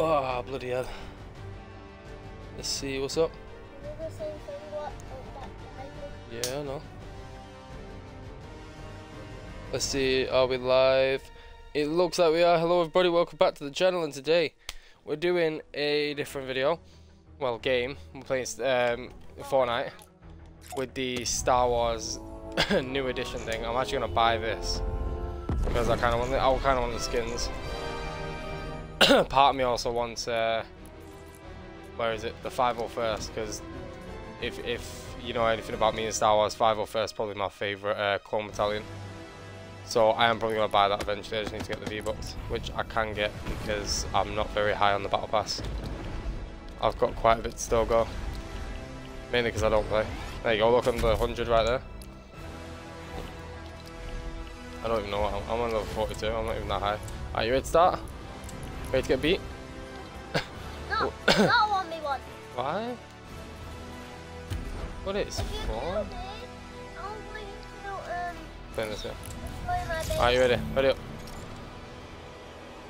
Oh, bloody hell. Let's see what's up. Yeah, know. Let's see, are we live? It looks like we are. Hello everybody, welcome back to the channel and today we're doing a different video. Well, game. We're playing um, Fortnite with the Star Wars new edition thing. I'm actually gonna buy this because I kind of want the, I kind of want the skins. Part of me also wants uh, where is it? The 501st because if if you know anything about me in Star Wars, 501st is probably my favorite uh, clone battalion. So I am probably going to buy that eventually, I just need to get the V-Bucks, which I can get because I'm not very high on the Battle Pass. I've got quite a bit to still go. Mainly because I don't play. There you go, look the 100 right there. I don't even know what I'm, I'm on level 42, I'm not even that high. Are you ready to start? Ready to get beat? No, not one v one. Why? What is If you kill me, I'll let you um, Playing this game. destroy. Are you ready? Ready up.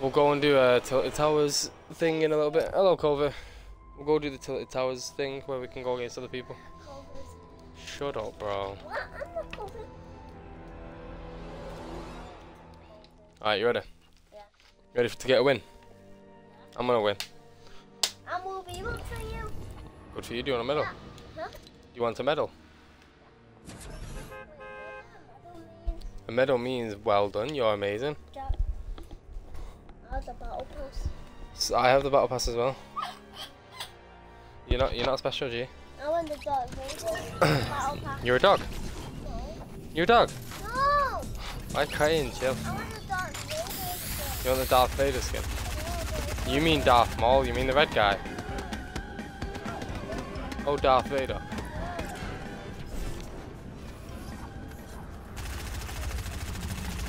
We'll go and do a Tilted Towers thing in a little bit. Hello, Culver. We'll go do the Tilted Towers thing where we can go against other people. Shut up, bro. What? I'm not COVID. Alright, you ready? Yeah. Ready to get a win? I'm gonna win. I will be able to you. Good for you. Do you want a medal? Huh? You want a medal? A medal means well done. You're amazing. Jack. Oh, the battle pass. So I have the battle pass as well. You're not. You're not special, G. I want the Vader battle pass. You're a dog. No. You're a dog. No! Why crying, chill? I want the Vader. You want the Darth Vader skin? You mean Darth Maul? You mean the red guy? Oh, Darth Vader.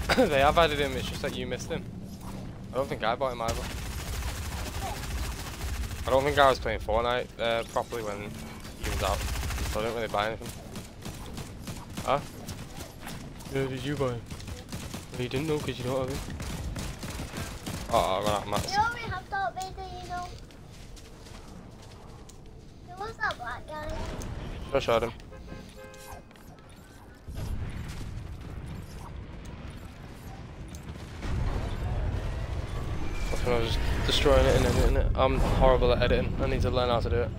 they have added him. It's just that you missed him. I don't think I bought him either. I don't think I was playing Fortnite uh, properly when he was out, so I didn't really buy anything. Huh? Yeah, did you buy him? Well, you didn't know because you don't have him. Oh, I ran out of mats. You already have Darth Vader, you know. That black guy? I shot him. I was just destroying it and editing it. I'm horrible at editing. I need to learn how to do it.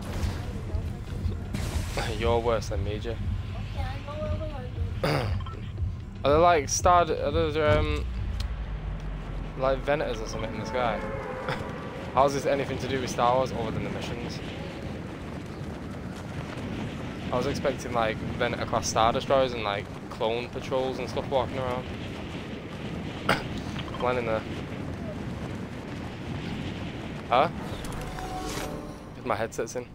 You're worse than me, Jay. Are there like starred? Are there um like Venators or something in the sky? How is this anything to do with Star Wars other than the missions? I was expecting like Venator class Star Destroyers and like clone patrols and stuff walking around. One in there. Huh? If my headset's in.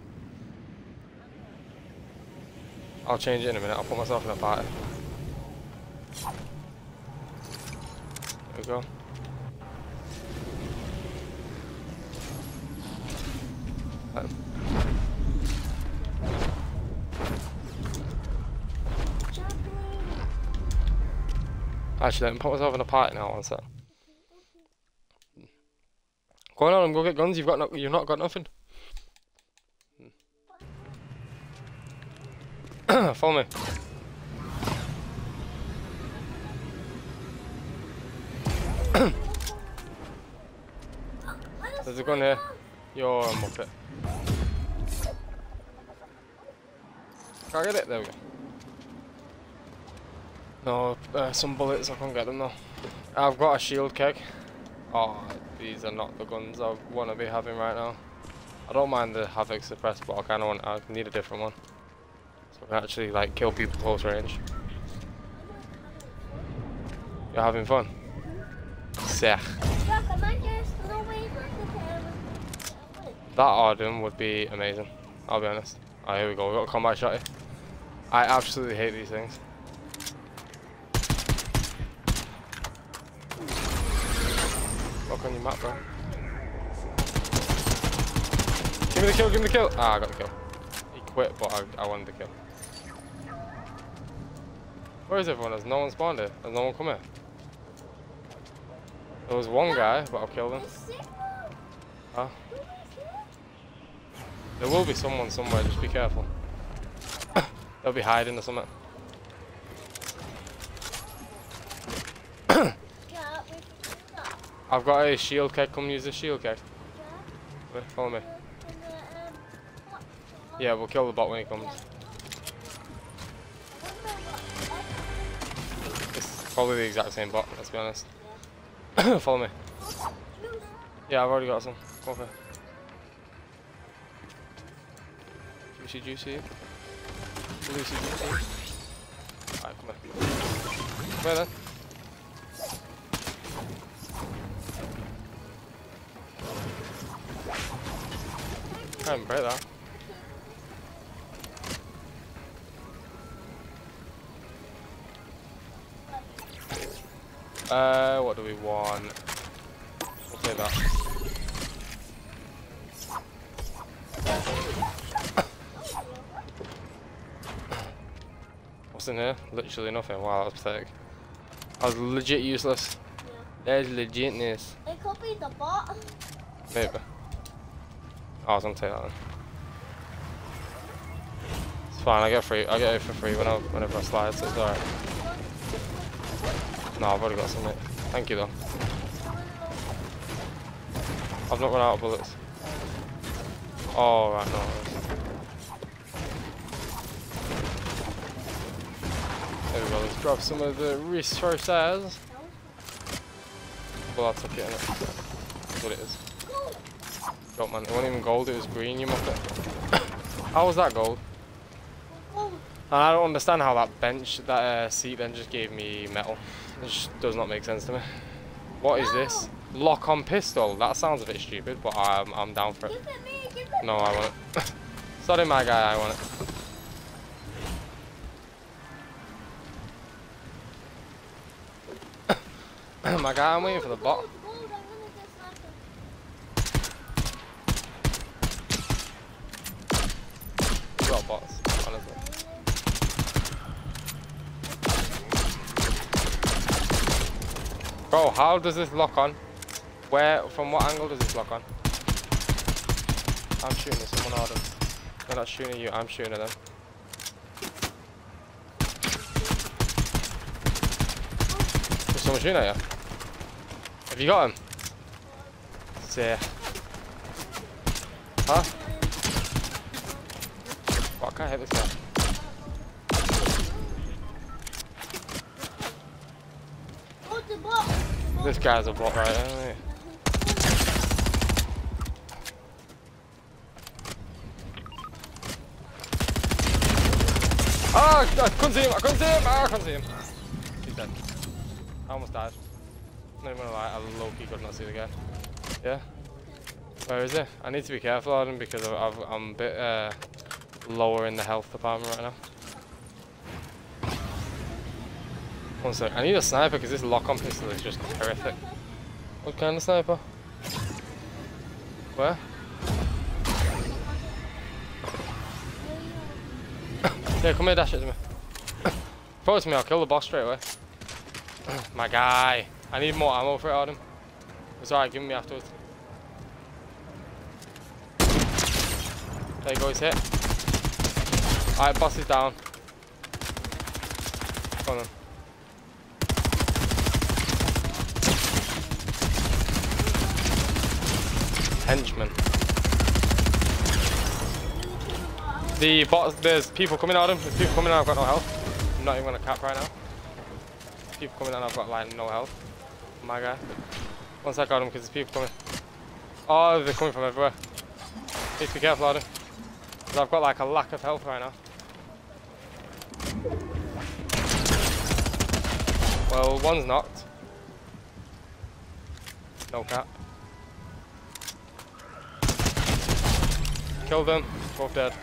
I'll change it in a minute. I'll put myself in a party. There we go. Actually, let me put myself in a party now. One sec. Go on, go get guns. You've got no, you've not got nothing. Follow me. There's a gun here. You're a muppet. Can I get it? There we go. No, uh, some bullets, I can't get them though. I've got a shield keg. Oh, these are not the guns I want to be having right now. I don't mind the Havoc suppress, but I kind of want, I need a different one. So I can actually like kill people close range. You're having fun? Camera. That Arden would be amazing. I'll be honest. Alright, here we go. We've got a combat shotty. I absolutely hate these things. On your map, bro. Give me the kill, give me the kill. Ah, I got the kill. He quit, but I, I wanted the kill. Where is everyone? Has no one spawned here? Has no one come here? There was one guy, but I'll kill him. Huh? There will be someone somewhere, just be careful. They'll be hiding or something. Yeah, we can do that. I've got a shield keg, come use the shield keg. Yeah. Follow me. The, um? Yeah, we'll kill the bot when he comes. It's probably the exact same bot, let's be honest. Follow me. Yeah, I've already got some. Come over. Juicy, juicy. Lucy, juicy. Alright, come here. Come here then. Can't break that. Uh, what do we want? We'll take that. What's in here? Literally nothing. Wow, that was pathetic. I was legit useless. There's legitness. It could be the bot. Maybe. Oh, take that one. It's fine, I get free I get it for free when I, whenever I slide, so it's alright. No, I've already got some mate. Thank you though. I've not run out of bullets. Oh right, no. There we go, let's grab some of the resources. Well I took it in it. That's what it is. Don't man, it wasn't even gold, it was green, you muppet. how was that gold? And I don't understand how that bench, that uh, seat then just gave me metal. It just does not make sense to me. What is this? Lock on pistol. That sounds a bit stupid, but I'm, I'm down for it. me, No, I want it. Sorry, my guy, I want it. my guy, I'm waiting for the bot. Gold, gold, I'm gonna get sniper. We got bots, honestly. Bro, how does this lock on? Where, from what angle does this lock on? I'm shooting at someone harder. They're not shooting at you, I'm shooting at them. Is someone shooting at you? Have you got him? Sick. Huh? What, I hit this guy. This guy's a bot right he? Ah, I couldn't see him, I couldn't see him, ah, I couldn't see him. He's dead. I almost died. Not even gonna lie, I low-key could not see the guy. Yeah? Where is he? I need to be careful him because I've, I'm a bit uh, lower in the health department right now. One sec, I need a sniper because this lock-on pistol is just horrific. What kind of sniper? Where? Yeah, come here, dash it to me. Throw it to me, I'll kill the boss straight away. My guy. I need more ammo for it, Adam. It's alright, give me afterwards. There you go, he's hit. Alright, boss is down. Go on then. Henchman. The bot, there's people coming at him. There's people coming out. I've got no health. I'm not even gonna cap right now. People coming out. I've got like no health. My guy. One sec, Adam, because there's people coming. Oh, they're coming from everywhere. Need be careful, Adam. Because I've got like a lack of health right now. Well, one's knocked. No cap. Killed them. Both dead.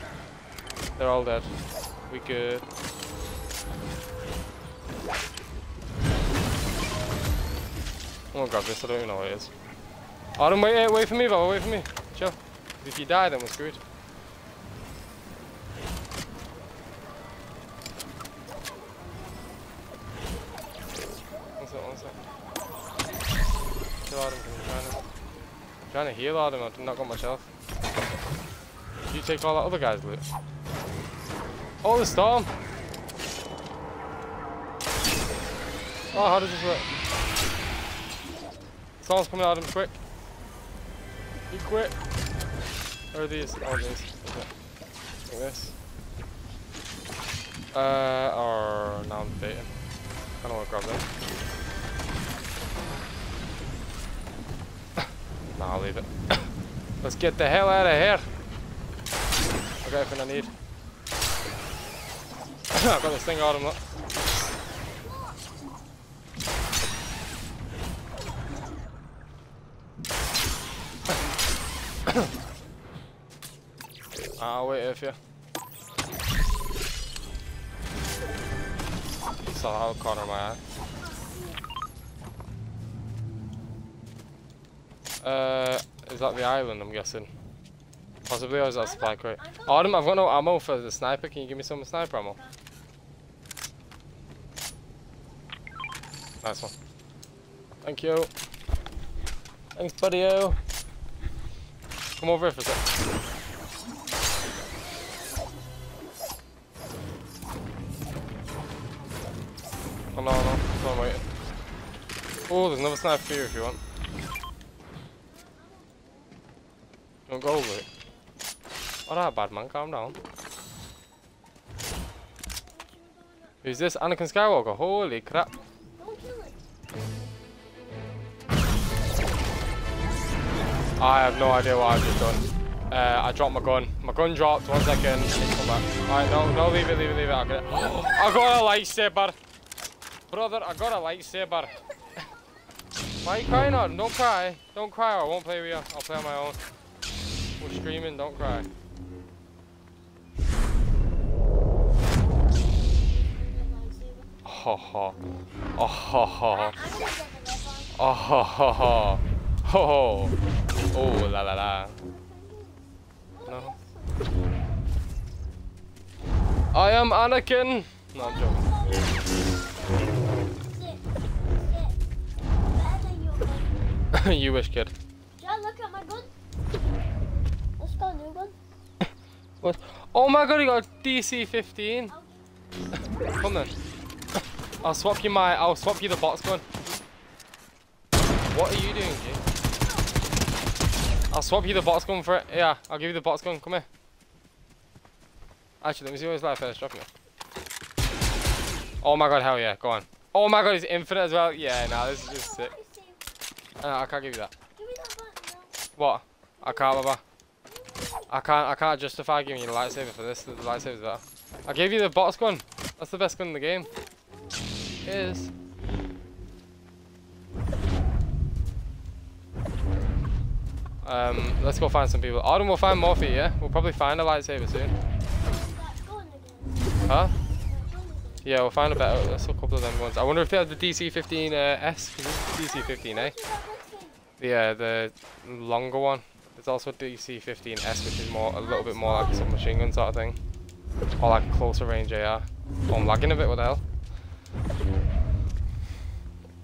They're all dead. We good. Oh I'm gonna grab this, I don't even know what it is. Adam, wait, wait, wait for me, Val, wait for me. Chill. If you die, then we're screwed. One sec, one sec. Chill, Adam, can you try now? trying to heal Adam, I've not got much health. You take all that other guy's loot. Oh, the storm! Oh, how does this work? Storm's coming Adam, quick. You quick. Where are these? Oh, these. Like this. Uh, or now I'm debating. I don't want to grab them. nah, I'll leave it. Let's get the hell out of here. Everything I need. I've got this thing on him, look. I'll wait here for you. Saw how corner my eye. Uh, is that the island? I'm guessing. Possibly, or is that supply crate? Adam, I've got no ammo for the sniper. Can you give me some sniper ammo? Nice one. Thank you. Thanks, buddy. -o. Come over here for a sec. Oh no, no, no, waiting. Oh, there's another sniper here if you want. Don't go over it. Alright, bad man, calm down. Who's this? Anakin Skywalker? Holy crap. I have no idea what I've just done. Uh, I dropped my gun. My gun dropped. one second. Alright, no, no, leave it, leave it, leave it. I'll get it. I got a lightsaber. Brother, I got a lightsaber. Why are you crying on? Don't cry. Don't cry or I won't play with you. I'll play on my own. We're streaming, don't cry. Ho ho. Oh ho ho. I'm gonna get the red one. Oh ho ho ho. Ho ho. Oh la la la. No. I am Anakin. No, I'm joking. Sit. Sit. Better than your gun. you wish, kid. Joe, look at my gun. Let's go, new gun. What? Oh my god, you got DC 15. I'll Come then. I'll swap you my. I'll swap you the box gun. What are you doing, G? I'll swap you the box gun for it. Yeah, I'll give you the box gun. Come here. Actually, let me see what his life is. Drop me. Oh my god, hell yeah. Go on. Oh my god, he's infinite as well. Yeah, nah, this is just sick. Uh, I can't give you that. What? I can't, Baba. I can't. I can't justify giving you the lightsaber for this. The lightsaber's better. I gave you the box gun. That's the best gun in the game. Is. Um, let's go find some people. Autumn will find you, yeah? We'll probably find a lightsaber soon. Huh? Yeah, we'll find a better. There's a couple of them ones. I wonder if they have the DC-15 uh, S. 'cause this is DC-15, eh? Look. Yeah, the longer one. There's also a DC-15S, which is more a little bit more like a submachine gun sort of thing, or like a closer range AR. Oh, I'm lagging a bit. What the hell?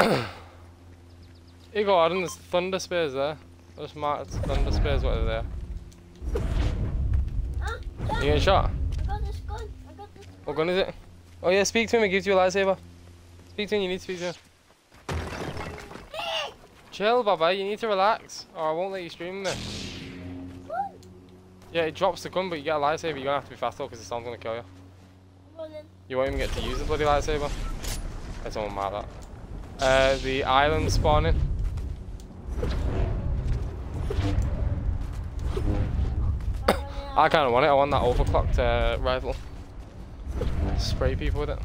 Here you go, Adam. There's thunder spears there. There's marked thunder spears. What are they? Huh? You getting shot? I got this gun. I got this What gun is it? Oh yeah, speak to him. It gives you a lightsaber. Speak to him. You need to speak to him. Chill, Baba. You need to relax, or I won't let you stream this. Yeah, it drops the gun, but you get a lightsaber. You're gonna have to be fast though, because the storm's gonna kill you. You won't even get to use the bloody lightsaber. I don't that. Uh, the island spawning. I kind of want it. I want that overclocked uh, rifle. Spray people with it.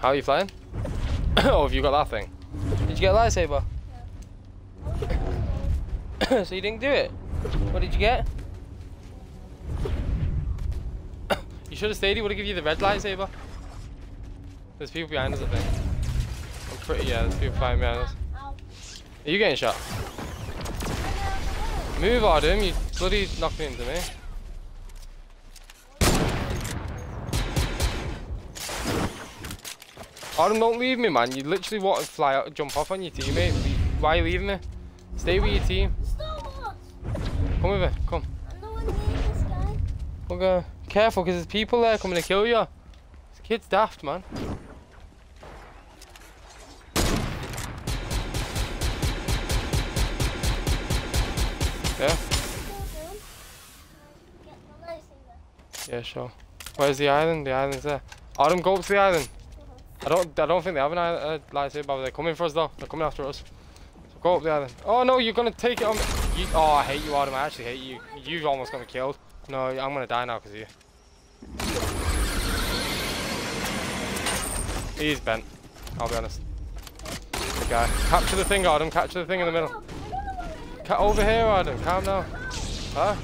How are you flying? oh, have you got that thing? Did you get a lightsaber? so you didn't do it? What did you get? you should have stayed. He would have given you the red lightsaber. There's people behind us, I think. I'm pretty, yeah, there's people flying behind us. Are you getting shot? Move, Adam, you bloody knocked into me. Adam, don't leave me, man. You literally want to fly out, jump off on your teammate. Why are you leaving me? Stay with your team. Come with me. Come. Going. Careful, because there's people there coming to kill you. This kid's daft, man. Yeah, sure. Where's the island? The island's there. Autumn, go up to the island. I don't. I don't think they have an island, uh, lightsaber. but They're coming for us though. They're coming after us. So go up the island. Oh no, you're gonna take it on. me. You, oh, I hate you, Autumn. I actually hate you. You've almost got me killed. No, I'm gonna die now because of you. He's bent. I'll be honest. The guy. Capture the thing, Autumn. Capture the thing in the middle. I don't know where it Ca over here, Adam. Calm down. Huh?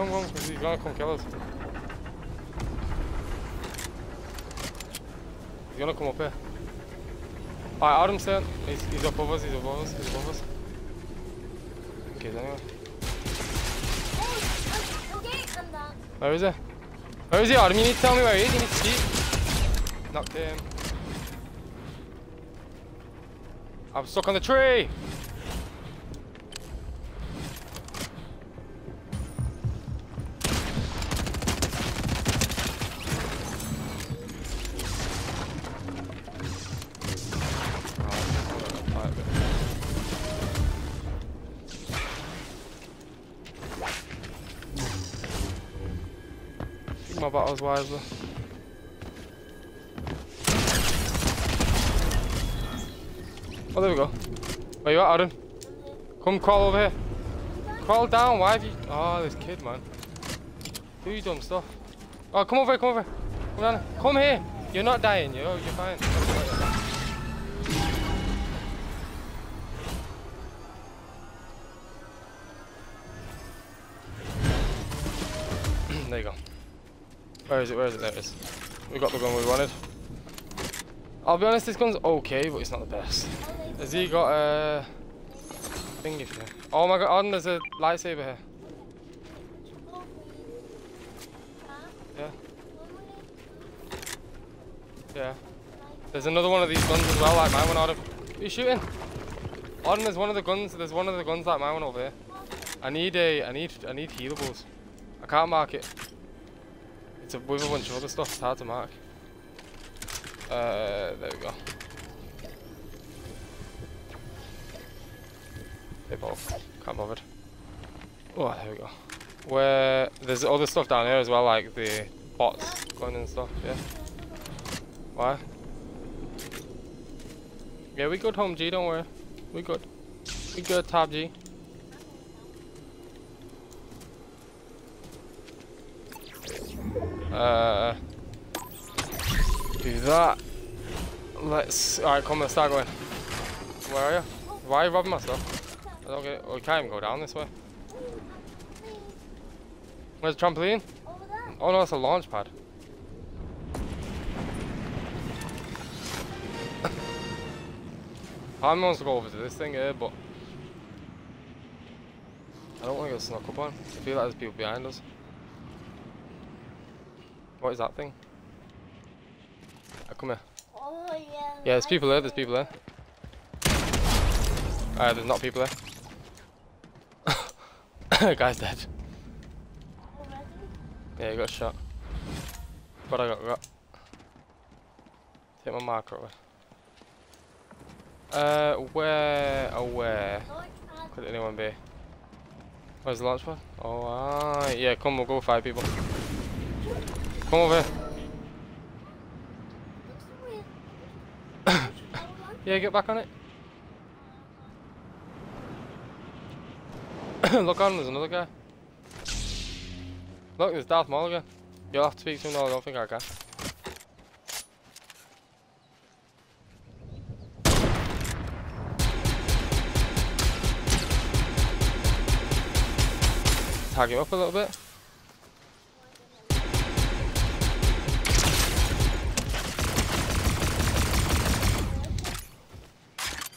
Come, come, 'cause he's gonna come kill us. He's gonna come up here. Alright, Adam's there. He's, he's above us, he's above us, he's above us. Okay, anyway. Oh, okay, Where is he? Where is he, Adam? You need to tell me where he is. You need to see. Knocked him. I'm stuck on the tree. Battles. Oh, there we go. Where you at, Aaron? Come crawl over here. Crawl down. Why have you? Oh, this er kid, man. Do er you dumb stuff? Oh, come over here. Come over. here. Come down. here. Come here. You're not dying. You're fine. Where is it? Where is it? There it is. We got the gun we wanted. I'll be honest, this gun's okay, but it's not the best. Has he got a thingy for? Oh my god, Arden, there's a lightsaber here. Yeah. Yeah. There's another one of these guns as well, like my one, Arden. Are you shooting? Oh, Arden, there's one of the guns, there's one of the guns like my one over there. I need a, I need, I need healables. I can't mark it. With a bunch of other stuff, it's hard to mark. Uh, there we go. They both can't bothered. Oh, there we go. Where there's other stuff down here as well, like the bots going and stuff. Yeah. Why? Yeah, we good, home G. Don't worry. We good. We good, top G. Uh. Do that. Let's. Alright, come, let's start going. Where are you? Why are you robbing my stuff? I don't get. Oh, we can't even go down this way. Where's the trampoline? Oh no, it's a launch pad. I wants to go over to this thing here, but I don't want to get snuck up on. I feel like there's people behind us. What is that thing? Ah, come here. Oh, yeah. Yeah, there's people there, there's people there. Alright, there's not people there. Guy's dead. Already? Yeah, he got shot. What I got, got. Take my marker away. Uh, where, oh where could anyone be? Where's the launch pad? Oh, ah, yeah, come, we'll go five people. Come over. Yeah, get back on it. Look on, there's another guy. Look, there's Darth Maul again. You'll have to speak to him, no, I don't think I can. Tag him up a little bit.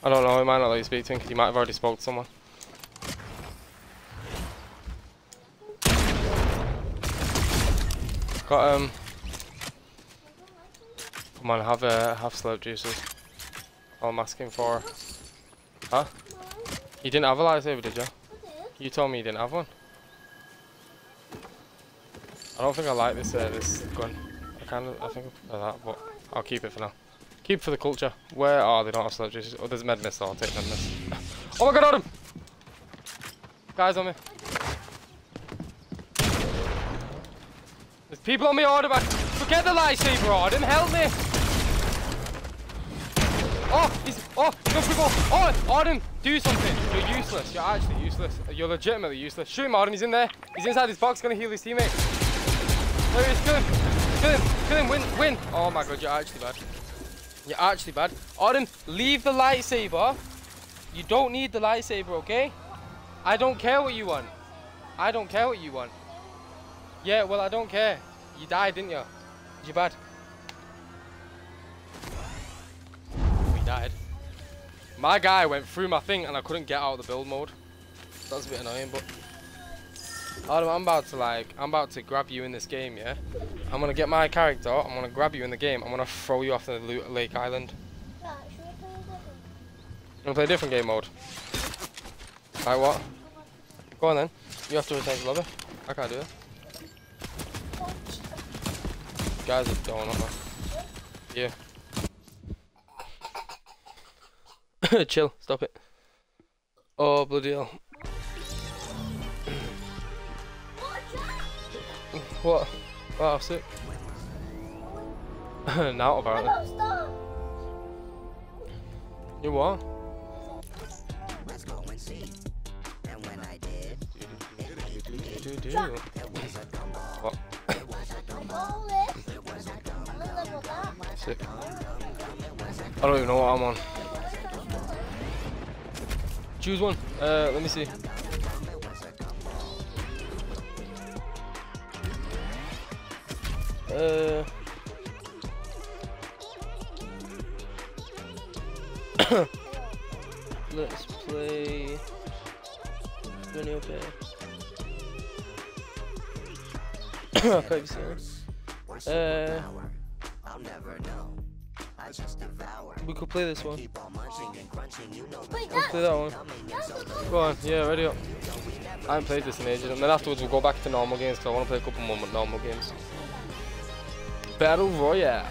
I don't know, he might not let you speak to him because he might have already spoke to someone. Got um come on, have uh, have slurp juices. All I'm asking for. Huh? You didn't have a lightsaber, did you? You told me you didn't have one. I don't think I like this uh, this gun. I kind of I think I that, but I'll keep it for now. Keep for the culture. Where are they? Have sledges. Oh, there's med mist. I'll take med oh my god, on Adam! Guys on me. There's people on me, Adam. man. Forget the lightsaber, Adam. Help me. Oh, he's oh, got people. Oh, Arden, do something. You're useless. You're actually useless. You're legitimately useless. Shoot him, Arden. He's in there. He's inside this box. Gonna heal his teammate. There he is. Kill him. Kill him. Kill him. Win. Win. Oh my god, you're actually bad. You're actually bad. Arden, leave the lightsaber. You don't need the lightsaber, okay? I don't care what you want. I don't care what you want. Yeah, well, I don't care. You died, didn't you? You're bad. We died. My guy went through my thing and I couldn't get out of the build mode. That's a bit annoying, but Adam, I'm about to like, I'm about to grab you in this game, yeah? I'm gonna get my character, I'm gonna grab you in the game, I'm gonna throw you off the Lake Island. I'm gonna play a different game mode. Like what? Go on then. You have to return to lobby. I can't do it. Guys are going on. Yeah. Chill. Stop it. Oh bloody hell. What? Wow, sick. now I apparently. You what? Let's go and see. And when I did, What? Roll this. I'm gonna level that. Sick. I don't even know what I'm on. Choose one. Uh, let me see. Uh. Let's play. Many up here. I can't see Uh. I'll never know. I just devour. we could play this one. Keep on munching and crunching, you know Wait, Let's play that one. Go on, yeah, ready up. I haven't played this in ages, and then afterwards we'll go back to normal games because I want to play a couple more normal games. Battle Royale.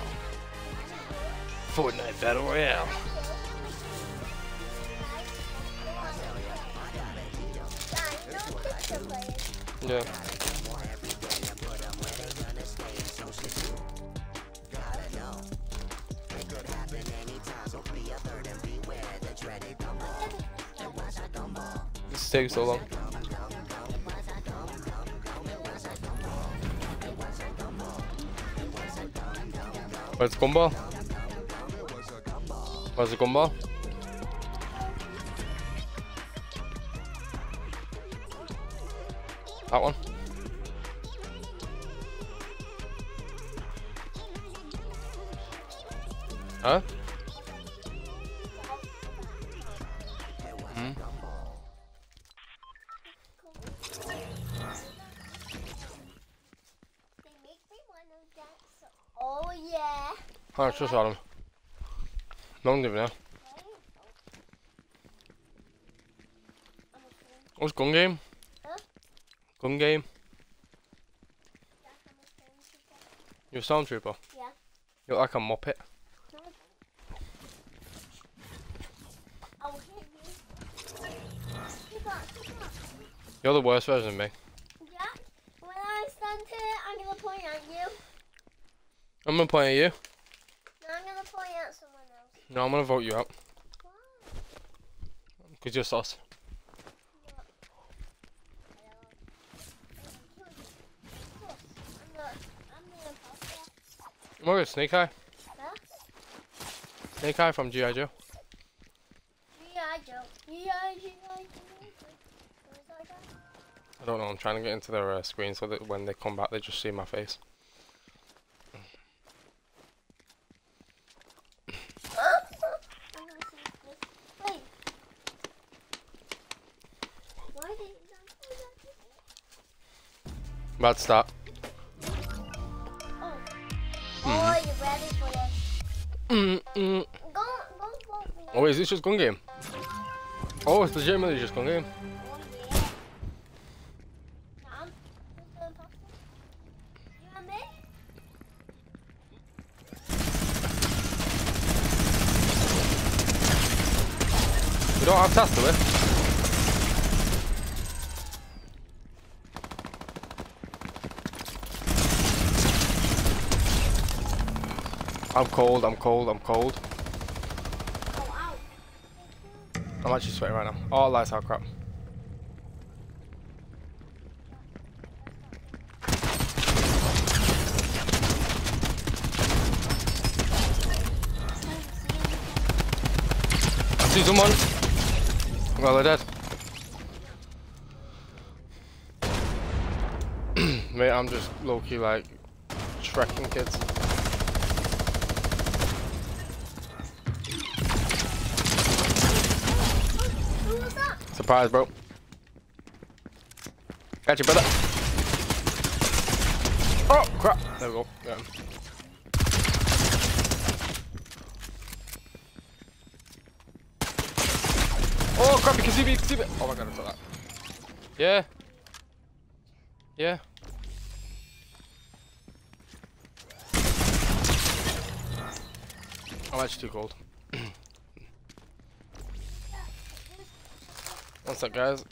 Fortnite Battle Royale. Yeah. This is taking so long. Where's the gumball? Where's the gumball? That one. Just Adam. Long now. What's gun game? Huh? Gun game? You're a stormtrooper? Yeah. You look like a muppet. I will hit you. Pick up, pick up. You're the worst version of me. Yeah. When I stand here, I'm gonna point at you. I'm gonna point at you. No, I'm gonna point at someone else. No, I'm gonna vote you out. Because you're sauce. Go Snake Eye. Snake Eye from G.I. Joe. G.I. Joe. G.I. Guy? I don't know, I'm trying to get into their uh, screen so that when they come back they just see my face. I'm gonna see this. Wait. Why did you not do that? About to stop. Oh. Oh, you ready for this? Mm, mm. Go, go vote. Oh, is this just gun game? Oh, it's legitimately just gone game. Yeah. Nah, I'm just going past. You? We don't have tasks, do we? I'm cold, I'm cold, I'm cold. Oh. I'm actually sweating right now. Oh, lights out, crap. I see someone. Well, they're dead. Mate, I'm just low-key like trekking kids. Surprise, bro. Got you, brother. Oh, crap. There we go. Him. Oh, crap, you can see me, see me. Oh my god, I saw that. Yeah. Yeah. Oh, I'm actually too cold. Blood up, guys?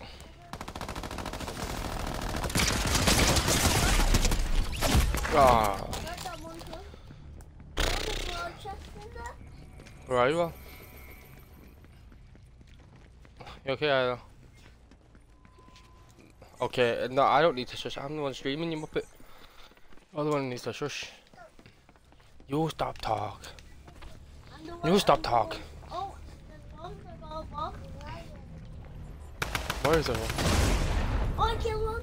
there. where are you all? You okay, Ida? Okay, no, I don't need to shush. I'm the one streaming, you muppet. You're the one who needs to shush. You stop talk. You stop talk. one- Oh, there's one, there's all one. Where is it? Oh, I killed one.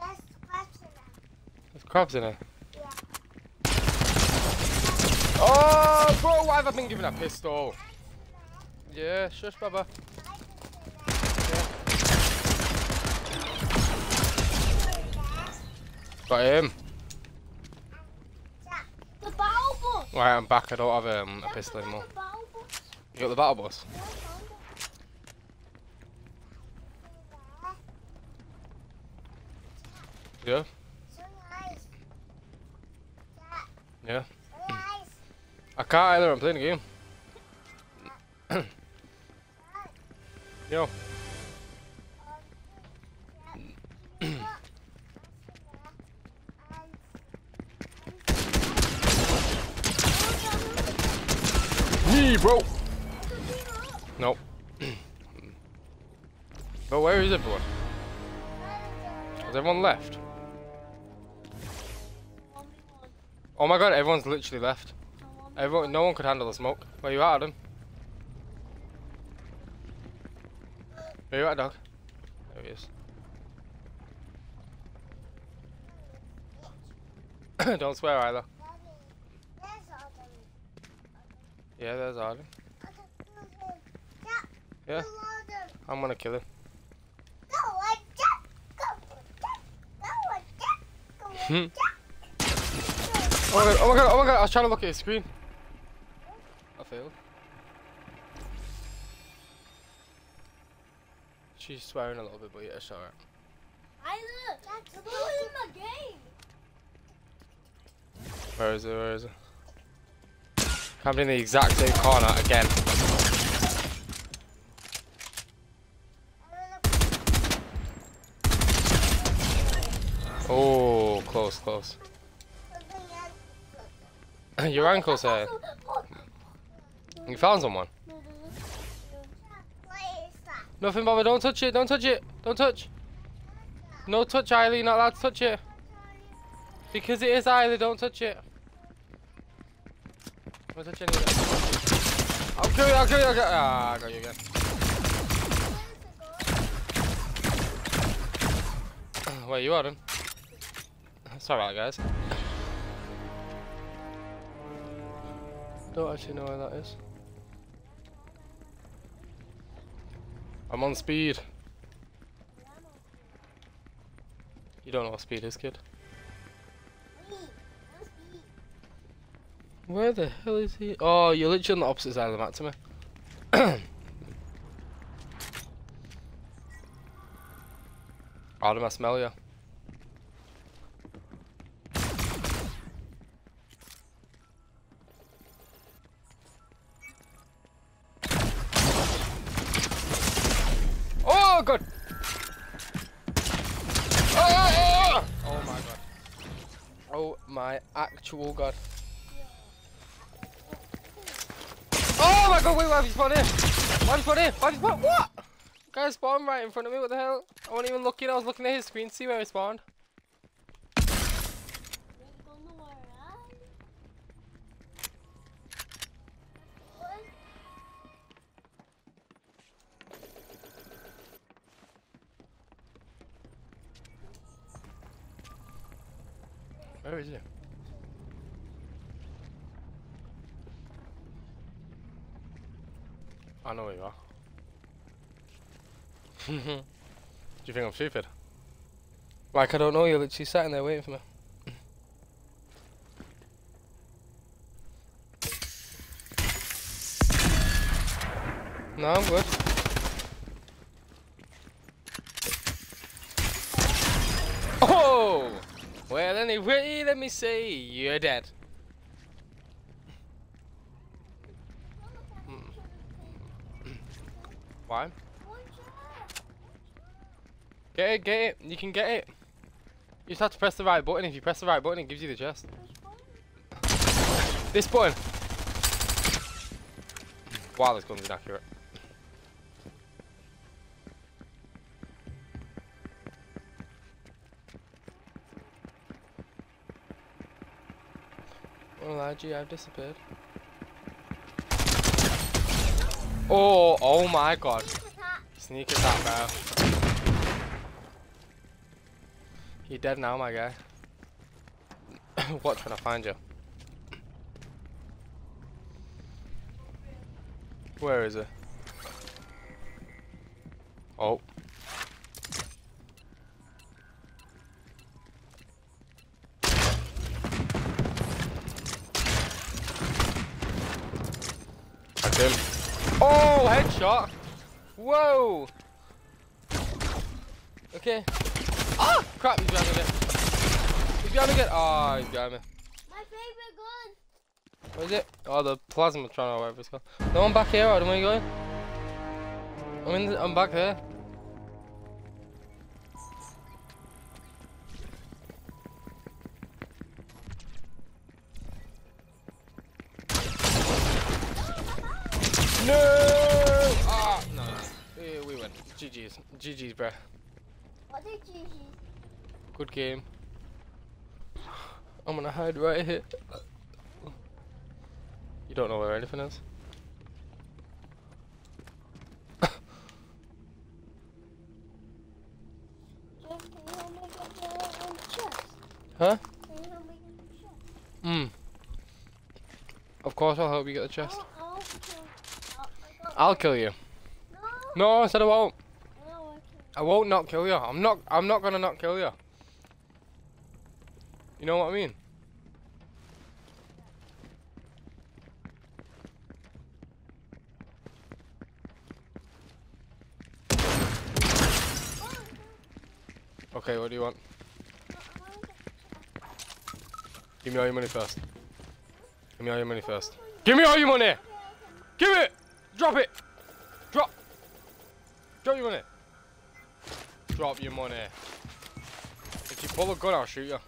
That's question. There's crabs in there? Yeah. Oh, bro, why have I been given a pistol? Yeah, shush, Baba. Got him. The battle bus. Right, I'm back. I don't have um, a pistol anymore. You got the battle boss. Yeah. Yeah? I can't either. I'm playing a game. Yo. Me, bro. Nope. but where is everyone? Has everyone left? Oh my god, everyone's literally left. Everyone, no one could handle the smoke. Where you at, Adam? Where you at, dog? There he is. Don't swear either. Yeah, there's Arden. Yeah, I'm gonna kill him. Hmm. Oh my god, oh my god, oh my god, I was trying to look at his screen. I failed. She's swearing a little bit, but yeah, it's alright. Tyler, you're ruining my game. Where is it, where is it? Be in the exact same corner again. Oh, close, close. Your ankle's here. You found someone. Nothing, Bobby. Don't touch it. Don't touch it. Don't touch. No touch. You're not allowed to touch it. Because it is Eiley. Don't touch it. Don't touch any of. I'll kill you. I'll kill you. I'll kill you. Ah, I got you again. Where you are then? Sorry about that, guys. Don't actually know where that is. I'm on speed. You don't know what speed is, kid. Where the hell is he? Oh, you're literally on the opposite side of the map to me. Autumn, I smell you. My actual god. Oh my god, wait, why have you spawned here? Why have you spawned here? Why have you spawned? What? Guy spawned right in front of me, what the hell? I wasn't even looking, I was looking at his screen to see where he spawned. Is it? I know where you are. Do you think I'm stupid? Like I don't know, you're literally sitting there waiting for me. No, I'm good. Oh! Well, anyway, let me see. You're dead. Hmm. Why? Get it, get it. You can get it. You just have to press the right button. If you press the right button, it gives you the chest. This button. Wow, this gun's inaccurate. Well, IG, I've disappeared. Oh, oh my god. Sneak attack, bro. You're dead now, my guy. what, trying to find you? Where is it? Oh. Headshot! Whoa! Okay. Ah! Crap, he's behind me. He's behind me again. Ah, he's behind me. My favorite gun. What is it? Oh, the plasma trying or whatever it's called. No, I'm back here. Adam, where are you going? I'm in. The, I'm back here. No! GG's. GG's, bruh. What did you use? Good game. I'm gonna hide right here. You don't know where anything is? Jeff, can you help me get the chest? Huh? Can you help me get the chest? Hmm. Of course I'll help you get the chest. I'll, I'll kill. I'll, I got I'll kill you. No. No, I said I won't. I won't not kill you. I'm not I'm not gonna not kill you. You know what I mean? Okay, what do you want? Give me all your money first. Give me all your money first. Give me all your money! Give it! Drop it! Drop! Drop your money! Drop your money. If you pull a gun, I'll shoot you.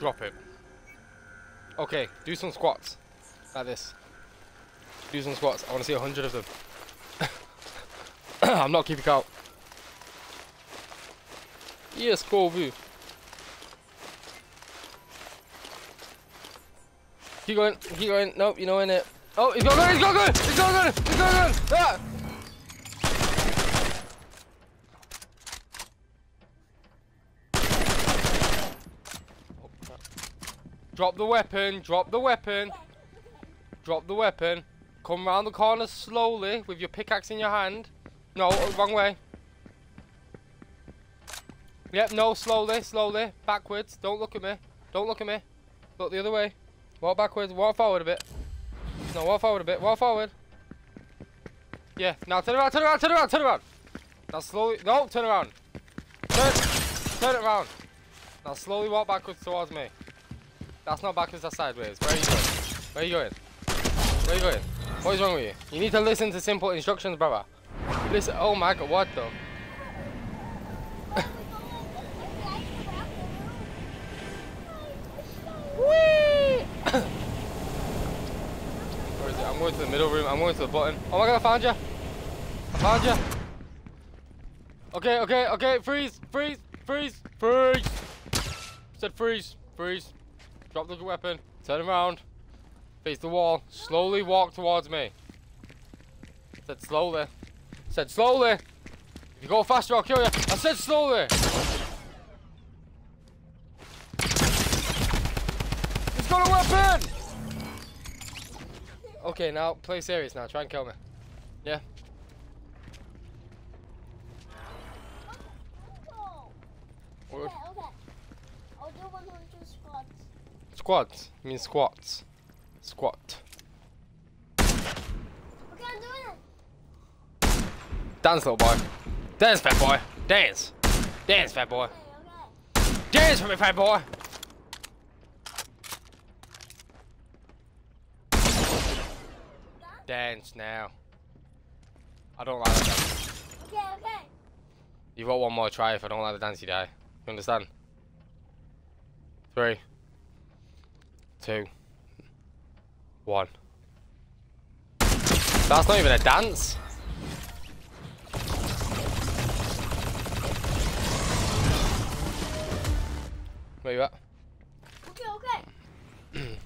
Drop it. Okay, do some squats. Like this. Do some squats. I want to see a hundred of them. I'm not keeping count. Yes, view. Keep going, keep going. Nope, you know in it. Oh, he's got gun, he's got gun, he's got gun, he's got gun. Ah! Drop the weapon, drop the weapon. Drop the weapon. Come round the corner slowly with your pickaxe in your hand. No, wrong way. Yep, no, slowly, slowly. Backwards. Don't look at me. Don't look at me. Look the other way. Walk backwards. Walk forward a bit. No, walk forward a bit. Walk forward. Yeah, now turn around, turn around, turn around, turn around. Now slowly. No, turn around. Turn. Turn it around. Now slowly walk backwards towards me. That's not backwards, that's sideways. Where are you going? Where are you going? Where are you going? What is wrong with you? You need to listen to simple instructions, brother. Listen. Oh my god, what though? Where is it? I'm going to the middle room. I'm going to the button. Oh my god, I found you. I found you. Okay, okay, okay. Freeze, freeze, freeze, freeze. Said freeze, freeze. Drop the weapon. Turn around. Face the wall. Slowly walk towards me. Said slowly. Said slowly. If you go faster, I'll kill you. I said slowly. He's got a weapon. Okay, now play serious. Now try and kill me. Yeah. Okay, okay. I'll do 100 squats. Squats. You mean squats. Squat. Okay, I'm doing it. Dance, little boy. Dance, fat boy. Dance. Dance, fat boy. Okay, okay. Dance for me, fat boy. Dance now. I don't like the dance. Okay, okay. You've got one more try. If I don't like the dance, you die. You understand? Three, two, one. That's not even a dance. Where you at? Okay, okay.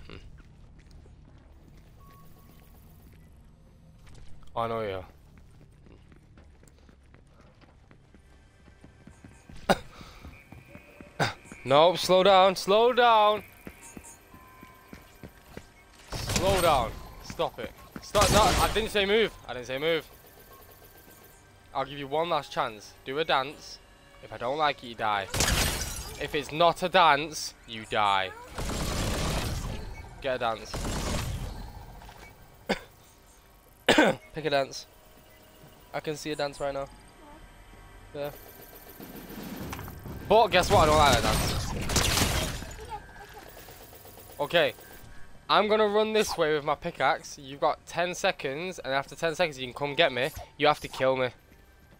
I know you. nope, slow down, slow down. Slow down. Stop it. Stop. No, I didn't say move. I didn't say move. I'll give you one last chance. Do a dance. If I don't like it, you die. If it's not a dance, you die. Get a dance. Pick a dance. I can see a dance right now. Yeah. But guess what? I don't like that dance. Okay. I'm gonna run this way with my pickaxe. You've got 10 seconds, and after 10 seconds, you can come get me. You have to kill me.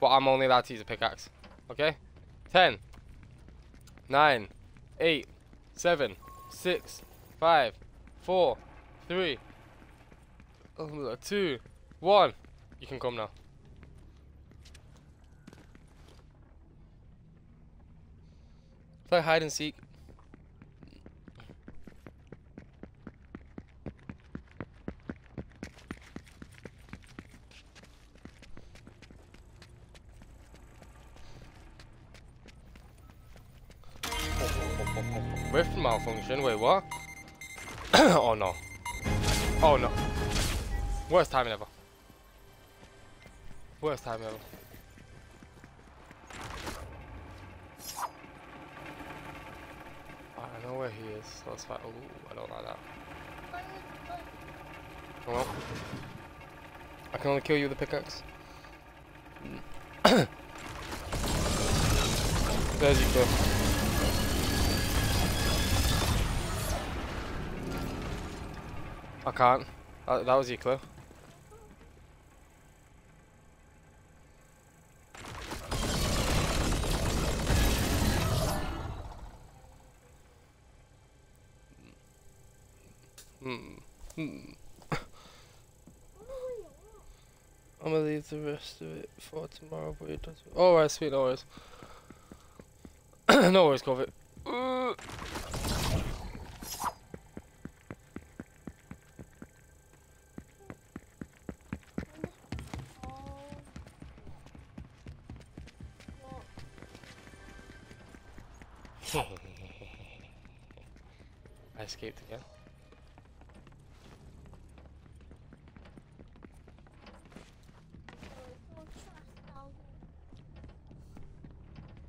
But I'm only allowed to use a pickaxe. Okay? 10, 9, 8, 7, 6, 5, 4, 3, uh, 2, 1. You can come now. Play hide and seek. Rift malfunction. Wait, what? oh no. Oh no. Worst timing ever. Worst time ever. I know where he is. So let's fight. Ooh, I don't like that. Come on. I can only kill you with a pickaxe. There's you go. I can't. That, that was your clue. Hmm. I'm gonna leave the rest of it for tomorrow, but it doesn't. Alright, sweet, no worries. no worries, COVID. Uh. I escaped again.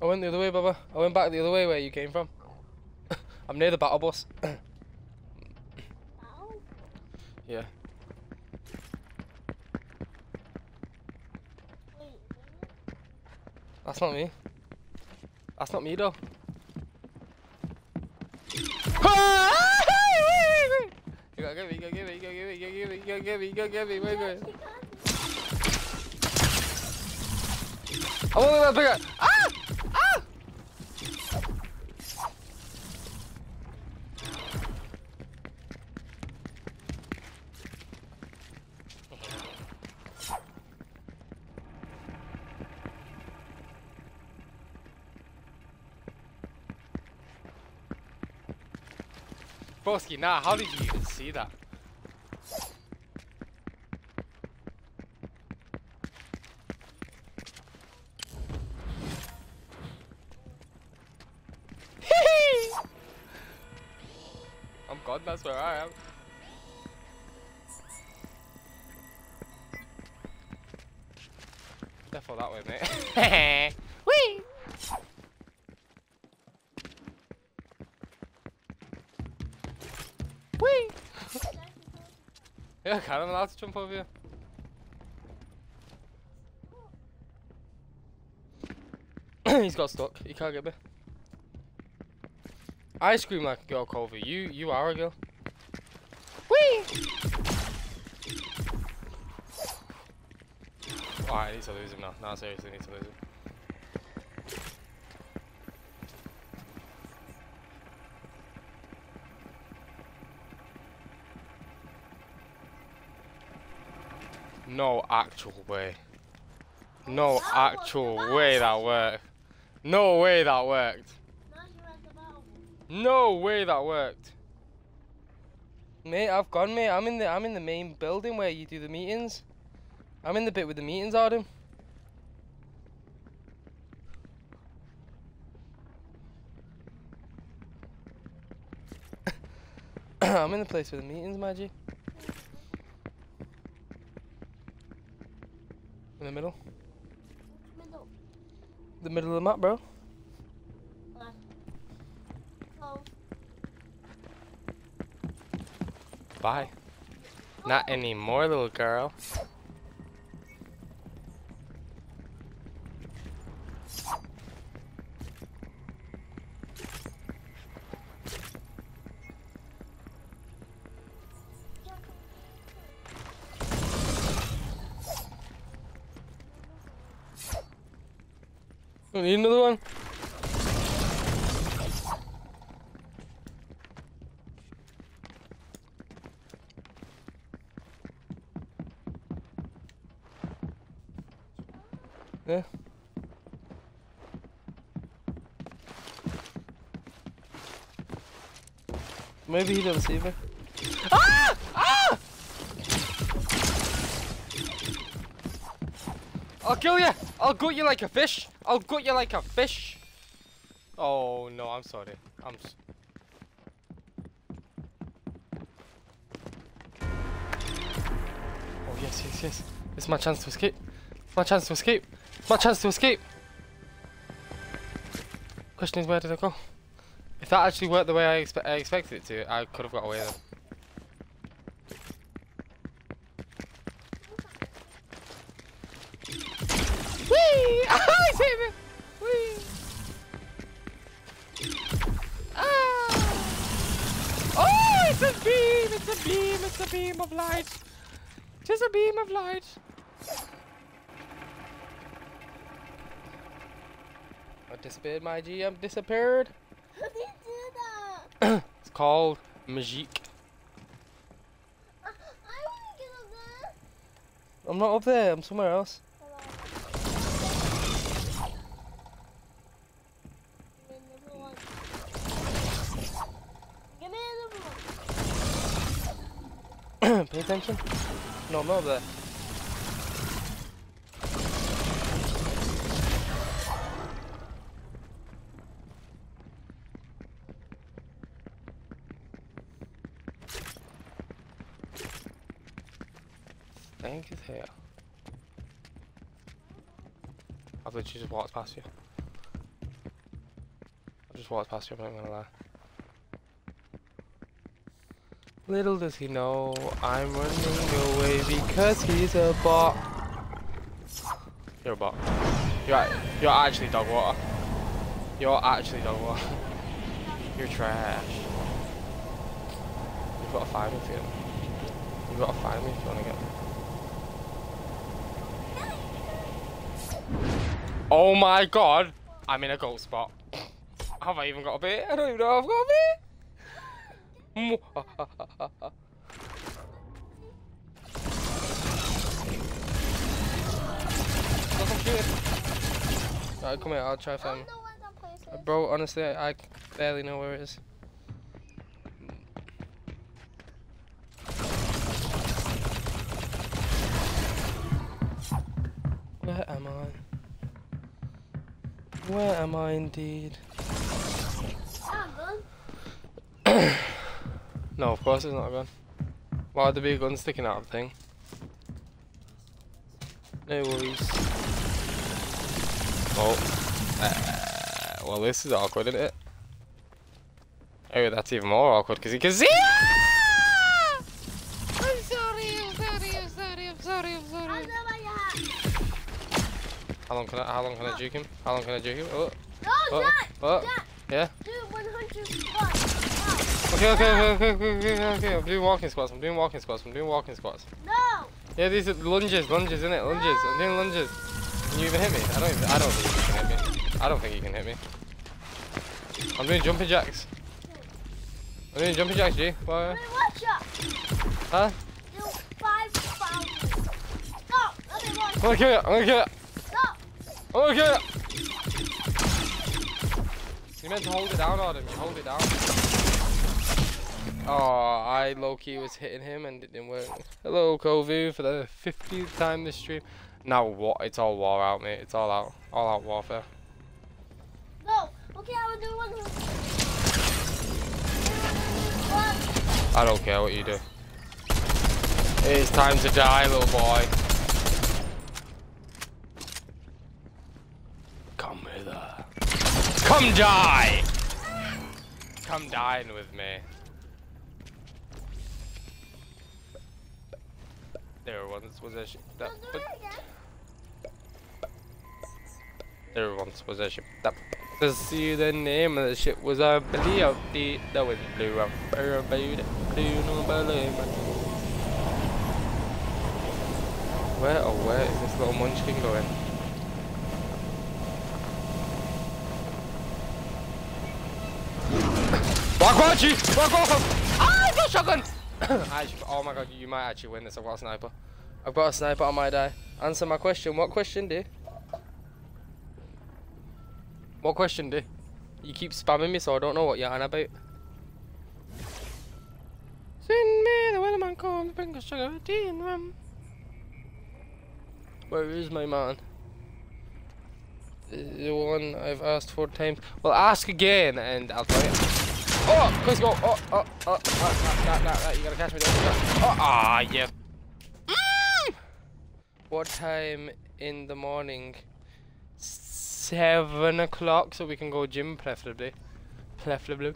I went the other way, Baba. I went back the other way where you came from. I'm near the battle bus. yeah. That's not me. That's not me though. You gotta get me, you gotta get me, you gotta get me, you gotta get me, you gotta get me, you gotta get me, wait, wait. I want that bigger. Ah! Ah! Broski, nah, how did you even see that? Allowed to jump over here. He's got stuck. He can't get me. I scream like a girl, Colby. You, you are a girl. Whee! Oh, I need to lose him now. No, seriously, I need to lose him. No actual way. No actual way that worked. No way that worked. Now you're at the bottom. No way that worked. Mate, I've gone, mate. I'm in the I'm in the main building where you do the meetings. I'm in the bit with the meetings, Adam. I'm in the place with the meetings, Maggie. In the middle. Middle. The middle of the map, bro. Left. Close. Bye. Not anymore, little girl. We need another one. Yeah. Maybe he doesn't see me. Ah! Ah! I'll kill you! I'll gut you like a fish! I'll gut you like a fish! Oh no, I'm sorry. I'm. S oh yes, yes, yes. It's my chance to escape. My chance to escape. My chance to escape. Question is, where did I go? If that actually worked the way I, expe I expected it to, I could have got away. Whee! I saved it! Whee! Ah! Oh, it's a beam! It's a beam! It's a beam of light! Just a beam of light! I disappeared, my G. I'm disappeared. How did you do that? It's called Magique. I, I want to get up there. I'm not up there. I'm somewhere else. Give me another one. Pay attention. No, I'm up there. Here. I've literally just walked past you. I've just walked past you, I'm not gonna lie. Little does he know I'm running away because he's a bot. You're a bot. You're, you're actually dog water. You're actually dog water. You're trash. You've got to find me if you. You've got to find me if you want to get. me. Oh my god! I'm in a gold spot. Have I even got a bit? I don't even know I've got a bit. Oh, Shooting. Alright, come here, I'll try I find don't know where that place is. Bro, honestly, I I barely know where it is. Where am I? Where am I indeed? Ah, gun. No, of course it's not a gun. Why would there be a gun sticking out of the thing? No worries. Oh. Uh, well, this is awkward, isn't it? Oh, that's even more awkward because he can see. Ah! I'm sorry, I'm sorry, I'm sorry, I'm sorry, I'm sorry. know where you're at. How long can I? How long can I juke him? How long can I juke him? Oh, No, Oh, Jack. oh. Jack. yeah. Do 100 squats. Okay, okay, okay, okay, okay, okay, okay. I'm doing walking squats. I'm doing walking squats. I'm doing walking squats. No. Yeah, these are lunges, lunges, isn't it? Lunges. I'm doing lunges. Can you even hit me? I don't even, I don't think you can hit me. I don't think you can hit me. I'm doing jumping jacks. I'm doing jumping jacks, G. Why? Wait, watch out. Huh? Do 5,000. Stop. Let watch. I'm gonna kill you. I'm gonna kill you. Stop. I'm gonna kill you. You meant to hold it down, Adam. You hold it down. Oh, I low-key was hitting him and it didn't work. Hello, Kovu, for the 50th time this stream. Now what? It's all war out, mate. It's all out. All out warfare. No. Okay, I will do One. I don't care what you do. It's time to die, little boy. Come hither. Come die! Come dine with me. There once was a ship that Do but it again. there once was a ship that to see the name of the ship was a Billy of the that was blue up blue no balloon. Where oh where is this little munchkin going? Walk on, Chief! Walk on! Ah, I got shotgun! actually, oh my god, you might actually win this. I've got a sniper. I've got a sniper on my die. Answer my question. What question, dear? What question, dear? You keep spamming me, so I don't know what you're on about. Send me the Wellerman corn, the bring sugar, tea and rum. Where is my man? The one I've asked four times. Well, ask again, and I'll tell you. Oh, let's go. Oh, oh, oh, oh, nah, nah, nah, you gotta catch me. There. Oh, ah, yeah. Mm! What time in the morning? Seven o'clock, so we can go gym, preferably. Preferably.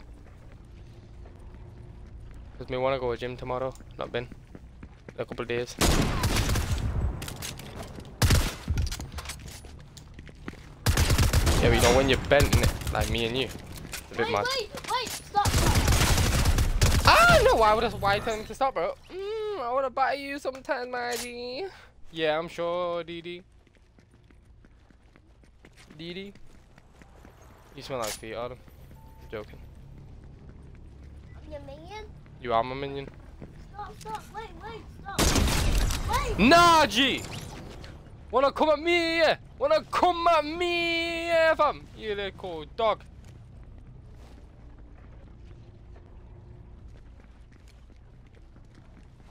Because me want to go to gym tomorrow. Not been. A couple of days. Yeah, you know when you're bent in it, like me and you, it's a bit Wait, wait, wait. Stop. stop. Ah, no, why would I, why tell him to stop, bro? Mm, I wanna buy you sometime, my G. Yeah, I'm sure, Dee Dee. You smell like feet, Adam. Joking. I'm your minion. You are my minion. Stop, stop. Wait, wait. Stop. Wait. Nah, G! Wanna come at me, yeah? Wanna come at me, yeah, fam? You little dog.